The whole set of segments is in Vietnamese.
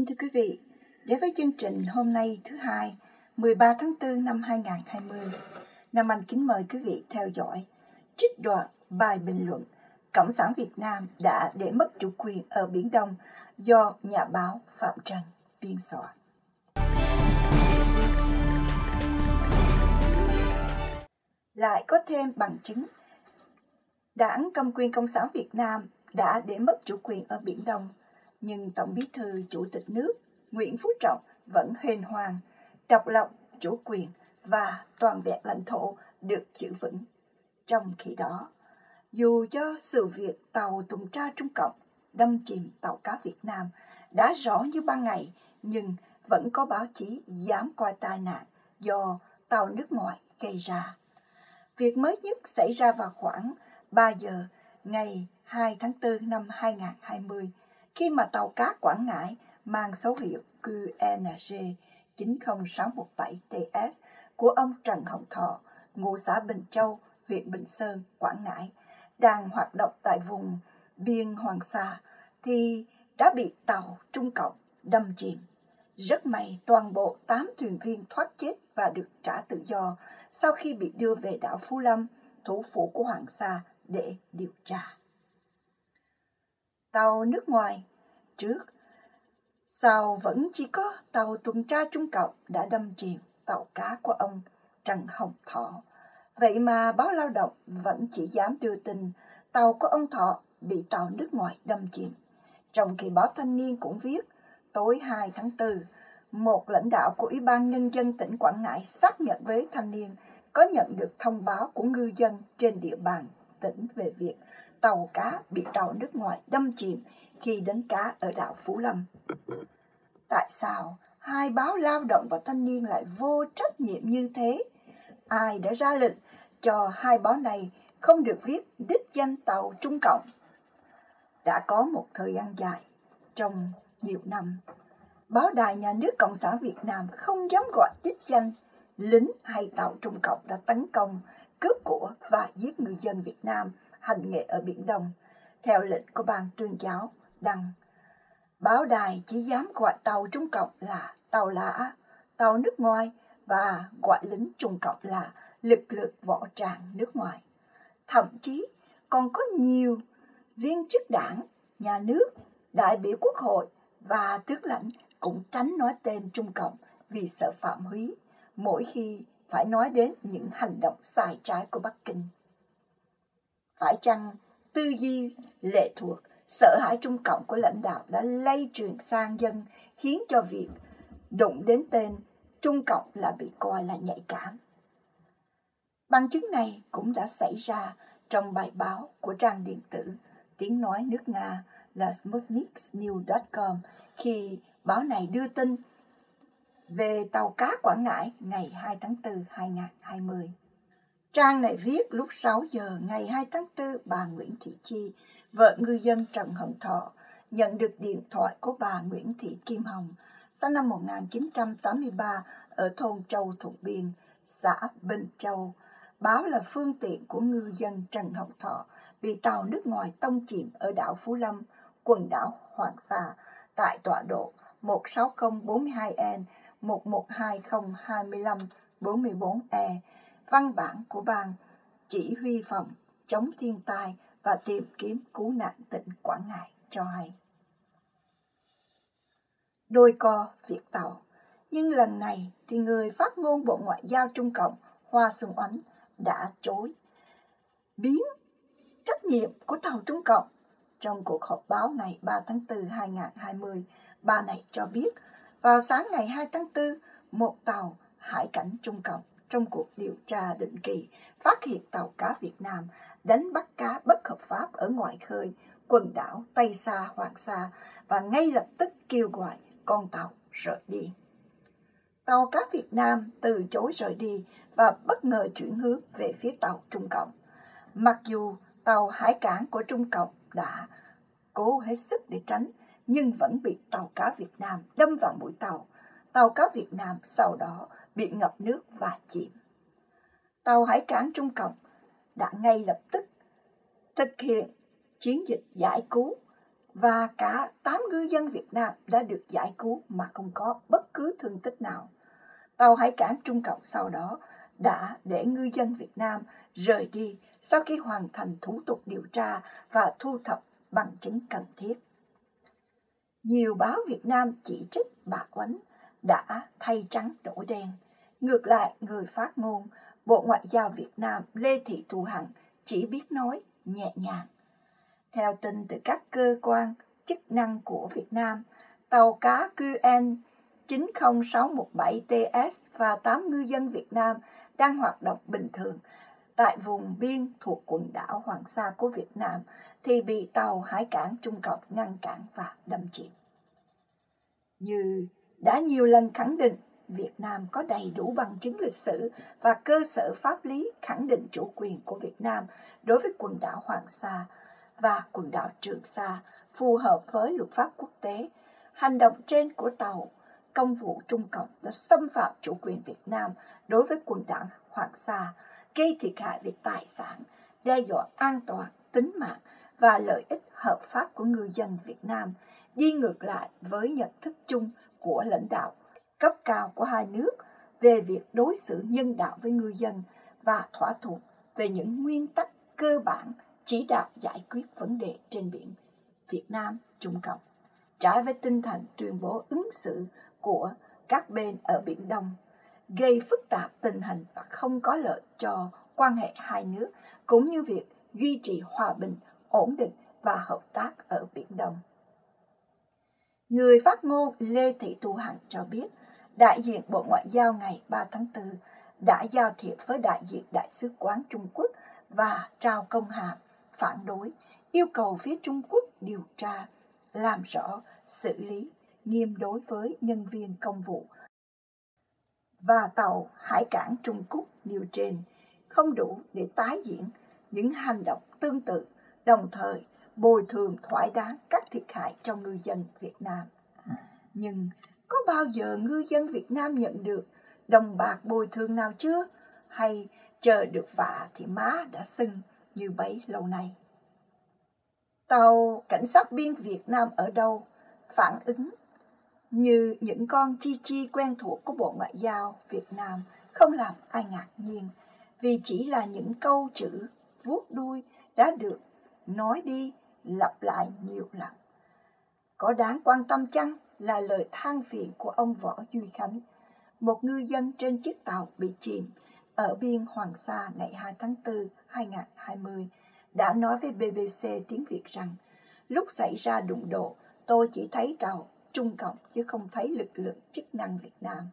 Kính thưa quý vị, đến với chương trình hôm nay thứ hai, 13 tháng 4 năm 2020, Nam Anh kính mời quý vị theo dõi trích đoạn bài bình luận Cộng sản Việt Nam đã để mất chủ quyền ở Biển Đông do nhà báo Phạm Trần biên soạn. Lại có thêm bằng chứng Đảng Cầm quyền Cộng sản Việt Nam đã để mất chủ quyền ở Biển Đông, nhưng Tổng bí thư Chủ tịch nước Nguyễn Phú Trọng vẫn hên hoàng, độc lập, chủ quyền và toàn vẹn lãnh thổ được giữ vững. Trong khi đó, dù do sự việc tàu tuần tra Trung Cộng đâm chìm tàu cá Việt Nam đã rõ như ban ngày, nhưng vẫn có báo chí dám coi tai nạn do tàu nước ngoài gây ra. Việc mới nhất xảy ra vào khoảng 3 giờ ngày 2 tháng 4 năm 2020 khi mà tàu cá Quảng Ngãi mang số hiệu QNG 90617TS của ông Trần Hồng Thọ, ngụ xã Bình Châu, huyện Bình Sơn, Quảng Ngãi, đang hoạt động tại vùng biên Hoàng Sa thì đã bị tàu Trung Cộng đâm chìm. Rất may toàn bộ 8 thuyền viên thoát chết và được trả tự do sau khi bị đưa về đảo Phú Lâm, thủ phủ của Hoàng Sa để điều tra. Tàu nước ngoài trước sau vẫn chỉ có tàu tuần tra Trung Cộng đã đâm chìm tàu cá của ông Trần Hồng Thọ. Vậy mà báo lao động vẫn chỉ dám đưa tin tàu của ông Thọ bị tàu nước ngoài đâm chìm. Trong khi báo Thanh niên cũng viết tối 2 tháng 4, một lãnh đạo của Ủy ban Nhân dân tỉnh Quảng Ngãi xác nhận với thanh niên có nhận được thông báo của ngư dân trên địa bàn tỉnh về việc tàu cá bị tàu nước ngoài đâm chìm khi đánh cá ở đảo Phú Lâm. Tại sao hai báo lao động và thanh niên lại vô trách nhiệm như thế? Ai đã ra lệnh cho hai báo này không được viết đích danh tàu Trung Cộng? Đã có một thời gian dài, trong nhiều năm, báo đài nhà nước Cộng sản Việt Nam không dám gọi đích danh lính hay tàu Trung Cộng đã tấn công, cướp của và giết người dân Việt Nam hành nghề ở Biển Đông, theo lệnh của ban tuyên giáo đăng. Báo đài chỉ dám gọi tàu Trung Cộng là tàu lạ, tàu nước ngoài và gọi lính Trung Cộng là lực lượng võ trang nước ngoài. Thậm chí còn có nhiều viên chức đảng, nhà nước, đại biểu quốc hội và tướng lãnh cũng tránh nói tên Trung Cộng vì sợ phạm húy mỗi khi phải nói đến những hành động sai trái của Bắc Kinh. Phải chăng tư duy lệ thuộc, sợ hãi Trung Cộng của lãnh đạo đã lây truyền sang dân khiến cho việc đụng đến tên Trung Cộng là bị coi là nhạy cảm. Bằng chứng này cũng đã xảy ra trong bài báo của trang điện tử tiếng nói nước Nga là sputniknews.com khi báo này đưa tin về tàu cá Quảng Ngãi ngày 2 tháng 4 2020. Trang này viết lúc 6 giờ ngày 2 tháng 4 bà Nguyễn Thị Chi, vợ ngư dân Trần Hồng Thọ, nhận được điện thoại của bà Nguyễn Thị Kim Hồng, sinh năm 1983 ở thôn Châu Thuận Biên, xã Bình Châu, báo là phương tiện của ngư dân Trần Hồng Thọ bị tàu nước ngoài tông chìm ở đảo Phú Lâm, quần đảo Hoàng Sa, tại tọa độ 16042N 112025 44E, văn bản của ban chỉ huy phòng chống thiên tai và tìm kiếm cứu nạn tỉnh Quảng Ngãi cho hay. Đôi co việc tàu, nhưng lần này thì người phát ngôn Bộ Ngoại giao Trung Cộng Hoa Xuân Oánh đã chối biến trách nhiệm của tàu Trung Cộng trong cuộc họp báo ngày 3 tháng 4 2020, bà này cho biết vào sáng ngày 2 tháng 4, một tàu hải cảnh Trung Cộng trong cuộc điều tra định kỳ phát hiện tàu cá Việt Nam đánh bắt cá bất hợp pháp ở ngoài khơi quần đảo Tây Sa, Hoàng Sa và ngay lập tức kêu gọi con tàu rời đi. Tàu cá Việt Nam từ chối rời đi và bất ngờ chuyển hướng về phía tàu Trung Cộng. Mặc dù tàu hải cảng của Trung Cộng đã cố hết sức để tránh, nhưng vẫn bị tàu cá Việt Nam đâm vào mũi tàu. Tàu cá Việt Nam sau đó bị ngập nước và chìm. Tàu hải cảng Trung Cộng đã ngay lập tức thực hiện chiến dịch giải cứu và cả 8 ngư dân Việt Nam đã được giải cứu mà không có bất cứ thương tích nào. Tàu hải cảng Trung Cộng sau đó đã để ngư dân Việt Nam rời đi sau khi hoàn thành thủ tục điều tra và thu thập bằng chứng cần thiết. Nhiều báo Việt Nam chỉ trích bà Oánh đã thay trắng đổi đen. Ngược lại, người phát ngôn Bộ Ngoại giao Việt Nam Lê Thị Thu Hằng chỉ biết nói nhẹ nhàng. Theo tin từ các cơ quan chức năng của Việt Nam, tàu cá QN 90617TS và 8 ngư dân Việt Nam đang hoạt động bình thường tại vùng biên thuộc quần đảo Hoàng Sa của Việt Nam thì bị tàu hải cảng Trung Cộng ngăn cản và đâm chìm. Như đã nhiều lần khẳng định, Việt Nam có đầy đủ bằng chứng lịch sử và cơ sở pháp lý khẳng định chủ quyền của Việt Nam đối với quần đảo Hoàng Sa và quần đảo Trường Sa phù hợp với luật pháp quốc tế. Hành động trên của tàu công vụ Trung Cộng đã xâm phạm chủ quyền Việt Nam đối với quần đảo Hoàng Sa, gây thiệt hại về tài sản, đe dọa an toàn, tính mạng và lợi ích hợp pháp của người dân Việt Nam, đi ngược lại với nhận thức chung của lãnh đạo cấp cao của hai nước về việc đối xử nhân đạo với ngư dân và thỏa thuận về những nguyên tắc cơ bản chỉ đạo giải quyết vấn đề trên biển Việt Nam Trung Cộng trái với tinh thần tuyên bố ứng xử của các bên ở Biển Đông, gây phức tạp tình hình và không có lợi cho quan hệ hai nước, cũng như việc duy trì hòa bình, ổn định và hợp tác ở Biển Đông. Người phát ngôn Lê Thị Thu Hằng cho biết, đại diện Bộ Ngoại giao ngày 3 tháng 4 đã giao thiệp với đại diện Đại sứ quán Trung Quốc và trao công hàm phản đối, yêu cầu phía Trung Quốc điều tra, làm rõ, xử lý nghiêm đối với nhân viên công vụ và tàu hải cảng Trung Quốc nêu trên không đủ để tái diễn những hành động tương tự, đồng thời bồi thường thỏa đáng các thiệt hại cho ngư dân Việt Nam. Nhưng có bao giờ ngư dân Việt Nam nhận được đồng bạc bồi thường nào chưa? Hay chờ được vạ thì má đã sưng như bấy lâu nay? Tàu cảnh sát biên Việt Nam ở đâu? Phản ứng như những con chi chi quen thuộc của Bộ Ngoại giao Việt Nam không làm ai ngạc nhiên, vì chỉ là những câu chữ vuốt đuôi đã được nói đi lặp lại nhiều lần. Có đáng quan tâm chăng là lời than phiền của ông Võ Duy Khánh, một ngư dân trên chiếc tàu bị chìm ở biên Hoàng Sa ngày 2 tháng 4, 2020, đã nói với BBC tiếng Việt rằng lúc xảy ra đụng độ, tôi chỉ thấy tàu Trung Cộng chứ không thấy lực lượng chức năng Việt Nam.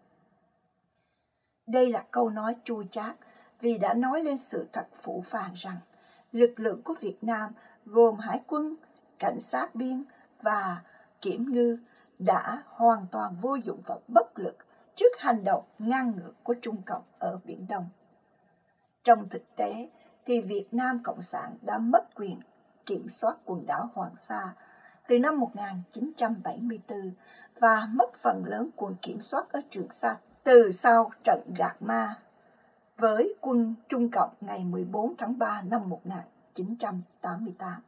Đây là câu nói chua chát vì đã nói lên sự thật phủ phàng rằng lực lượng của Việt Nam gồm hải quân, cảnh sát biên và kiểm ngư đã hoàn toàn vô dụng và bất lực trước hành động ngang ngược của Trung Cộng ở Biển Đông. Trong thực tế thì Việt Nam Cộng sản đã mất quyền kiểm soát quần đảo Hoàng Sa từ năm 1974 và mất phần lớn quyền kiểm soát ở Trường Sa từ sau trận Gạc Ma với quân Trung Cộng ngày 14 tháng 3 năm 1988.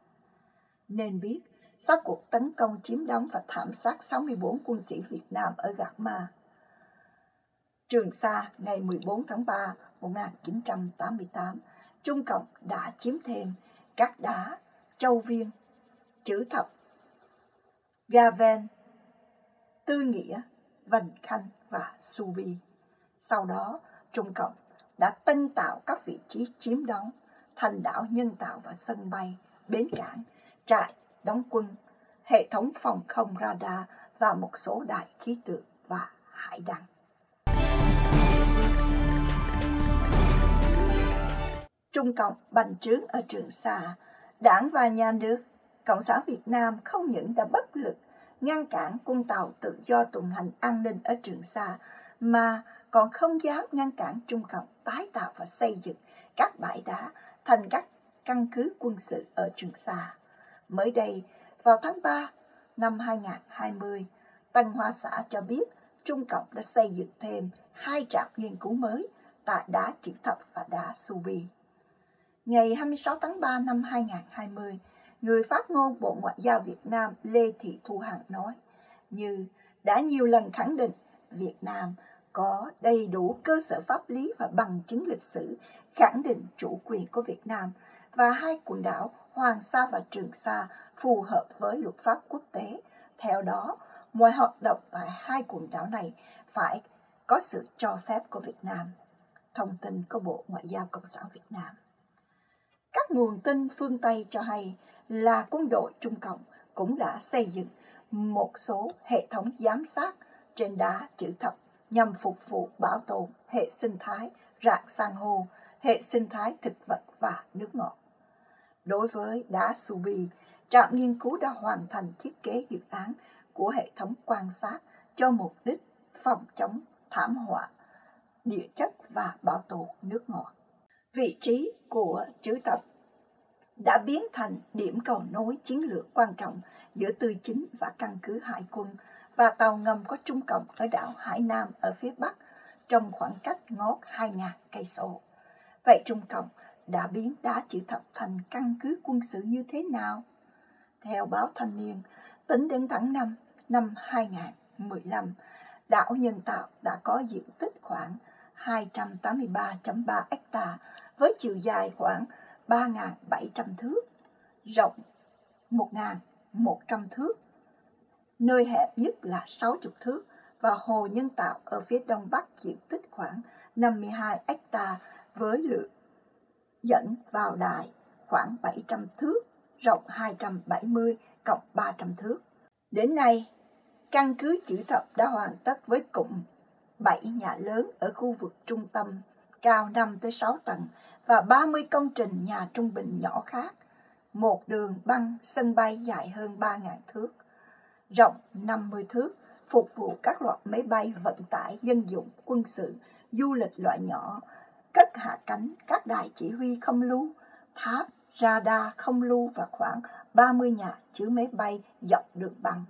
Nên biết, sau cuộc tấn công chiếm đóng và thảm sát 64 quân sĩ Việt Nam ở Gạc Ma, Trường Sa ngày 14 tháng 3 1988, Trung Cộng đã chiếm thêm các đá, châu viên, chữ thập Ga Ven, Tư Nghĩa, Vành Khanh và Subi. Sau đó, Trung Cộng đã tân tạo các vị trí chiếm đóng, thành đảo nhân tạo và sân bay, bến cảng, trại, đóng quân, hệ thống phòng không radar và một số đại khí tượng và hải đăng. Trung Cộng bành trướng ở Trường Sa, đảng và nhà nước Cộng sản Việt Nam không những đã bất lực ngăn cản quân tàu tự do tuần hành an ninh ở Trường Sa, mà còn không dám ngăn cản Trung Cộng tái tạo và xây dựng các bãi đá thành các căn cứ quân sự ở Trường Sa. Mới đây, vào tháng 3 năm 2020, Tân Hoa Xã cho biết Trung Cộng đã xây dựng thêm hai trạm nghiên cứu mới tại đá chữ thập và đá Subi. Ngày 26 tháng 3 năm 2020, người phát ngôn Bộ Ngoại giao Việt Nam Lê Thị Thu Hằng nói, như đã nhiều lần khẳng định Việt Nam có đầy đủ cơ sở pháp lý và bằng chứng lịch sử khẳng định chủ quyền của Việt Nam và hai quần đảo Hoàng Sa và Trường Sa phù hợp với luật pháp quốc tế. Theo đó, mọi hoạt động tại hai quần đảo này phải có sự cho phép của Việt Nam. Thông tin của Bộ Ngoại giao Cộng sản Việt Nam. Các nguồn tin phương Tây cho hay là quân đội Trung Cộng cũng đã xây dựng một số hệ thống giám sát trên đá chữ thập nhằm phục vụ bảo tồn hệ sinh thái rạn san hô, hệ sinh thái thực vật và nước ngọt. Đối với đá Subi, trạm nghiên cứu đã hoàn thành thiết kế dự án của hệ thống quan sát cho mục đích phòng chống thảm họa địa chất và bảo tồn nước ngọt. Vị trí của chữ thập đã biến thành điểm cầu nối chiến lược quan trọng giữa tư chính và căn cứ hải quân và tàu ngầm có trung cộng ở đảo Hải Nam ở phía bắc trong khoảng cách ngót 2.000 cây số. Vậy Trung Cộng đã biến đá chữ thập thành căn cứ quân sự như thế nào? Theo báo Thanh niên, tính đến tháng 5 năm 2015, đảo Nhân Tạo đã có diện tích khoảng 283.3 hecta với chiều dài khoảng 3.700 thước, rộng 1.100 thước, nơi hẹp nhất là 60 thước và hồ nhân tạo ở phía đông bắc diện tích khoảng 52 hecta với lượt dẫn vào đài khoảng 700 thước, rộng 270 cộng 300 thước. Đến nay, căn cứ chữ thập đã hoàn tất với cụm 7 nhà lớn ở khu vực trung tâm, cao 5 tới 6 tầng và 30 công trình nhà trung bình nhỏ khác, một đường băng sân bay dài hơn 3.000 thước, rộng 50 thước, phục vụ các loại máy bay vận tải dân dụng, quân sự, du lịch loại nhỏ, cất hạ cánh các đài chỉ huy không lưu, tháp, radar không lưu và khoảng 30 nhà chứa máy bay dọc đường băng.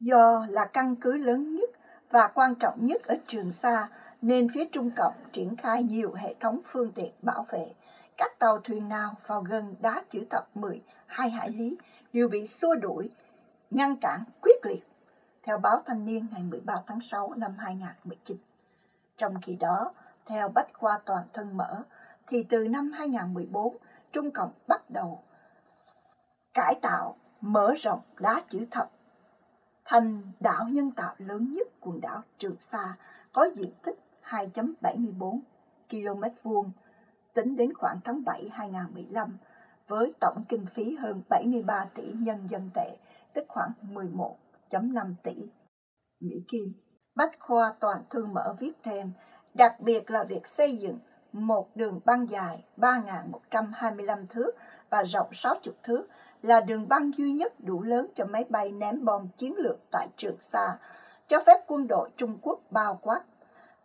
Do là căn cứ lớn nhất và quan trọng nhất ở Trường Sa, nên phía Trung Cộng triển khai nhiều hệ thống phương tiện bảo vệ. Các tàu thuyền nào vào gần đá chữ thập 10, hai hải lý đều bị xua đuổi, ngăn cản quyết liệt, theo báo Thanh niên ngày 13 tháng 6 năm 2019. Trong khi đó, theo Bách Khoa Toàn thân mở, thì từ năm 2014, Trung Cộng bắt đầu cải tạo, mở rộng đá chữ thập thành đảo nhân tạo lớn nhất quần đảo Trường Sa có diện tích 2.74 km vuông tính đến khoảng tháng 7 2015 với tổng kinh phí hơn 73 tỷ nhân dân tệ, tức khoảng 11.5 tỷ Mỹ Kim. Bách Khoa Toàn Thư Mở viết thêm, đặc biệt là việc xây dựng một đường băng dài 3.125 thước và rộng 60 thước là đường băng duy nhất đủ lớn cho máy bay ném bom chiến lược tại Trường Sa, cho phép quân đội Trung Quốc bao quát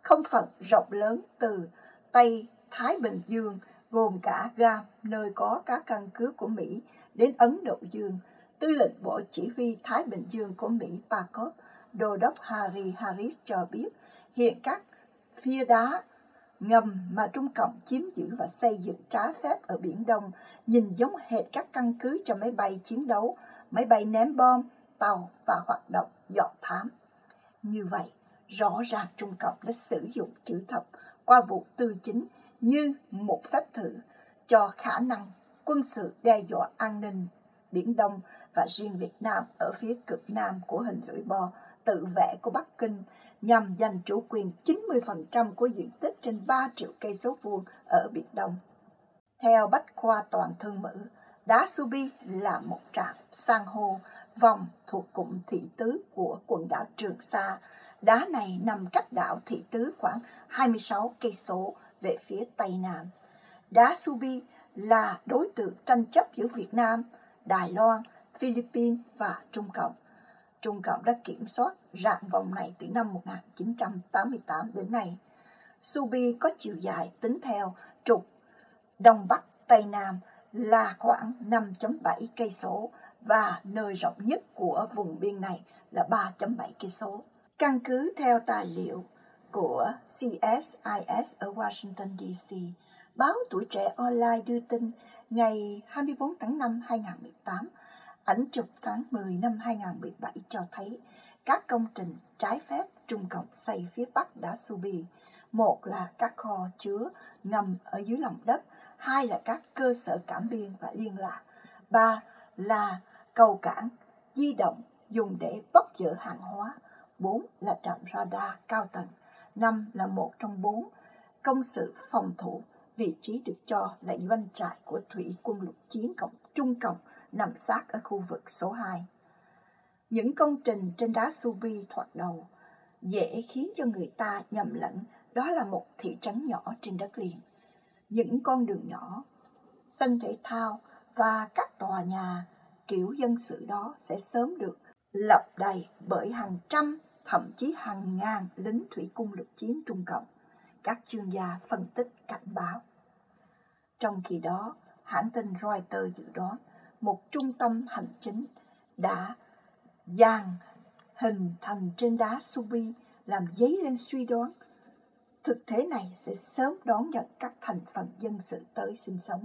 không phận rộng lớn từ Tây Thái Bình Dương gồm cả Gam, nơi có các căn cứ của Mỹ, đến Ấn Độ Dương. Tư lệnh Bộ Chỉ huy Thái Bình Dương của Mỹ Pakov, Đô đốc Harry Harris cho biết hiện các phía đá ngầm mà Trung Cộng chiếm giữ và xây dựng trái phép ở Biển Đông nhìn giống hệt các căn cứ cho máy bay chiến đấu, máy bay ném bom, tàu và hoạt động dọn thám. Như vậy, rõ ràng Trung Cộng đã sử dụng chữ thập qua vụ tư chính như một phép thử cho khả năng quân sự đe dọa an ninh Biển Đông và riêng Việt Nam ở phía cực nam của hình lưỡi bò tự vệ của Bắc Kinh nhằm giành chủ quyền 90% của diện tích trên 3 triệu cây số vuông ở Biển Đông. Theo Bách Khoa Toàn Thương Mỹ, đá Subi là một trạm san hô vòng thuộc cụm thị tứ của quần đảo Trường Sa. Đá này nằm cách đảo thị tứ khoảng 26 cây số về phía tây nam. Đá Subi là đối tượng tranh chấp giữa Việt Nam, Đài Loan, Philippines và Trung Cộng. Trung Cộng đã kiểm soát rạn vòng này từ năm 1988 đến nay. Subi có chiều dài tính theo trục Đông Bắc Tây Nam là khoảng 5.7 cây số và nơi rộng nhất của vùng biên này là 3.7 cây số. Căn cứ theo tài liệu của CSIS ở Washington DC, báo Tuổi Trẻ Online đưa tin ngày 24 tháng 5 2018, ảnh chụp tháng 10 năm 2017 cho thấy các công trình trái phép Trung Cộng xây phía bắc đã Subi. Một là các kho chứa ngầm ở dưới lòng đất, hai là các cơ sở cảm biên và liên lạc, ba là cầu cảng di động dùng để bốc dỡ hàng hóa, bốn là trạm radar cao tầng, năm là một trong bốn công sự phòng thủ. Vị trí được cho là doanh trại của thủy quân lục chiến cộng Trung Cộng nằm sát ở khu vực số 2. Những công trình trên đá Subi thoạt đầu dễ khiến cho người ta nhầm lẫn đó là một thị trấn nhỏ trên đất liền. Những con đường nhỏ, sân thể thao và các tòa nhà kiểu dân sự đó sẽ sớm được lấp đầy bởi hàng trăm, thậm chí hàng ngàn lính thủy cung lục chiến Trung Cộng. Các chuyên gia phân tích cảnh báo. Trong khi đó, hãng tin Reuters dự đoán một trung tâm hành chính đã dàn hình thành trên đá Subi làm dấy lên suy đoán thực thể này sẽ sớm đón nhận các thành phần dân sự tới sinh sống.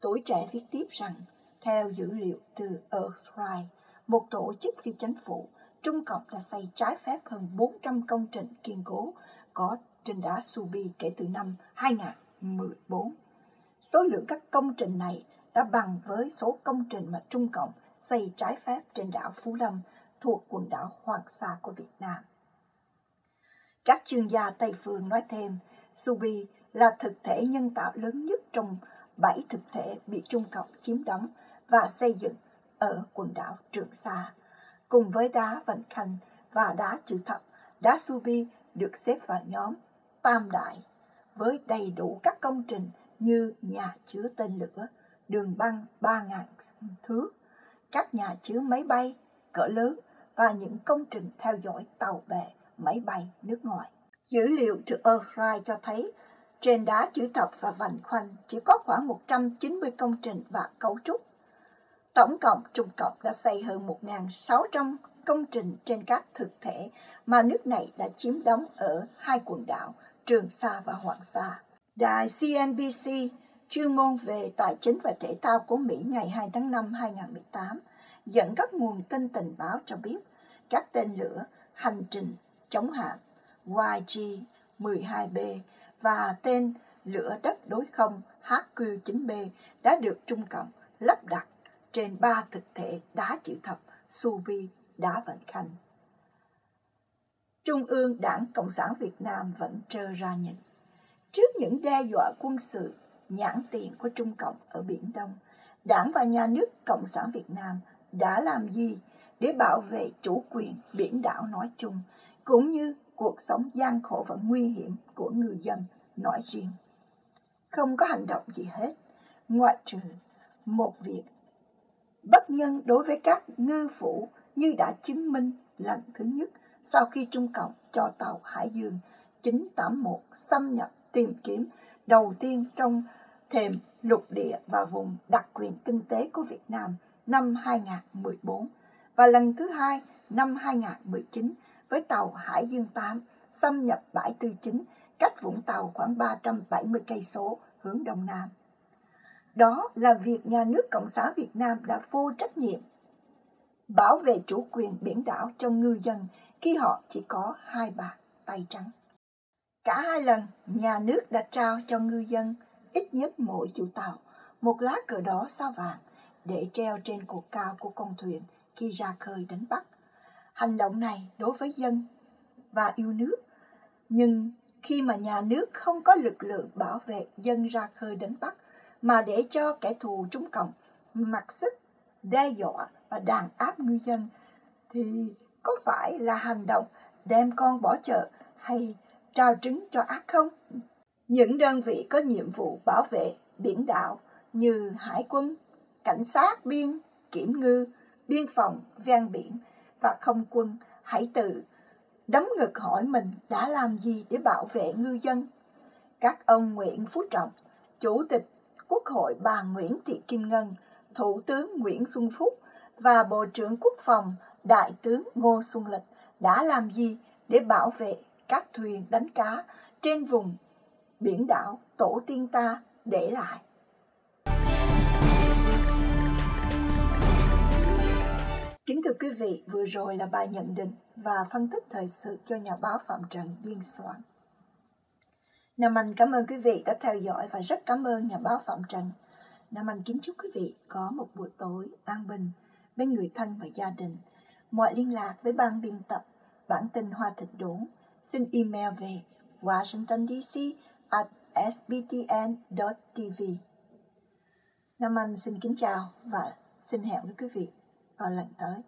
Tuổi trẻ viết tiếp rằng, theo dữ liệu từ Earthrise, một tổ chức phi chính phủ, Trung Cộng đã xây trái phép hơn 400 công trình kiên cố có trên đá Subi kể từ năm 2014. Số lượng các công trình này đã bằng với số công trình mà Trung Cộng xây trái phép trên đảo Phú Lâm thuộc quần đảo Hoàng Sa của Việt Nam. Các chuyên gia Tây Phương nói thêm, Subi là thực thể nhân tạo lớn nhất trong bảy thực thể bị Trung Cộng chiếm đóng và xây dựng ở quần đảo Trường Sa. Cùng với đá Vành Khanh và đá Chữ Thập, đá Subi được xếp vào nhóm Tam Đại với đầy đủ các công trình như nhà chứa tên lửa, đường băng 3.000 thước, các nhà chứa máy bay cỡ lớn và những công trình theo dõi tàu bè, máy bay nước ngoài. Dữ liệu từ Earthrise cho thấy trên đá chữ thập và vành khoanh chỉ có khoảng 190 công trình và cấu trúc. Tổng cộng Trung Cộng đã xây hơn 1.600 công trình trên các thực thể mà nước này đã chiếm đóng ở hai quần đảo Trường Sa và Hoàng Sa. Đài CNBC chuyên môn về tài chính và thể thao của Mỹ ngày 2 tháng 5 2018 dẫn các nguồn tin tình báo cho biết các tên lửa, hành trình, chống hạm YG-12B và tên lửa đất đối không HQ-9B đã được Trung Cộng lắp đặt trên ba thực thể đá chữ thập Subi đá vận Khanh. Trung ương Đảng Cộng sản Việt Nam vẫn trơ ra nhìn. Trước những đe dọa quân sự nhãn tiền của Trung Cộng ở Biển Đông, Đảng và Nhà nước Cộng sản Việt Nam đã làm gì để bảo vệ chủ quyền biển đảo nói chung, cũng như cuộc sống gian khổ và nguy hiểm của người dân nói riêng. Không có hành động gì hết, ngoại trừ một việc bất nhân đối với các ngư phủ như đã chứng minh lần thứ nhất sau khi Trung Cộng cho tàu Hải Dương 981 xâm nhập tìm kiếm đầu tiên trong thềm lục địa và vùng đặc quyền kinh tế của Việt Nam năm 2014 và lần thứ hai năm 2019 với tàu Hải Dương 8 xâm nhập bãi Tư Chính cách Vũng Tàu khoảng 370 cây số hướng đông nam. Đó là việc nhà nước Cộng sản Việt Nam đã vô trách nhiệm bảo vệ chủ quyền biển đảo cho ngư dân khi họ chỉ có hai bàn tay trắng. Cả hai lần, nhà nước đã trao cho ngư dân ít nhất mỗi chủ tàu một lá cờ đỏ sao vàng để treo trên cột cao của con thuyền khi ra khơi đánh bắt. Hành động này đối với dân và yêu nước, nhưng khi mà nhà nước không có lực lượng bảo vệ dân ra khơi đánh bắt mà để cho kẻ thù Trung Cộng mặc sức đe dọa và đàn áp ngư dân thì có phải là hành động đem con bỏ chợ hay trao trứng cho ác không? Những đơn vị có nhiệm vụ bảo vệ biển đảo như hải quân, cảnh sát biên, kiểm ngư, biên phòng, ven biển và không quân hãy tự đấm ngực hỏi mình đã làm gì để bảo vệ ngư dân. Các ông Nguyễn Phú Trọng, Chủ tịch Quốc hội bà Nguyễn Thị Kim Ngân, Thủ tướng Nguyễn Xuân Phúc và Bộ trưởng Quốc phòng Đại tướng Ngô Xuân Lịch đã làm gì để bảo vệ các thuyền đánh cá trên vùng biển đảo tổ tiên ta để lại. Kính thưa quý vị, vừa rồi là bài nhận định và phân tích thời sự cho nhà báo Phạm Trần biên soạn. Nam Anh cảm ơn quý vị đã theo dõi và rất cảm ơn nhà báo Phạm Trần. Nam Anh kính chúc quý vị có một buổi tối an bình bên người thân và gia đình. Mọi liên lạc với ban biên tập bản tin Hoa Thịnh Đốn xin email về Washington DC at sbtn.tv. Nam Anh xin kính chào và xin hẹn với quý vị vào lần tới.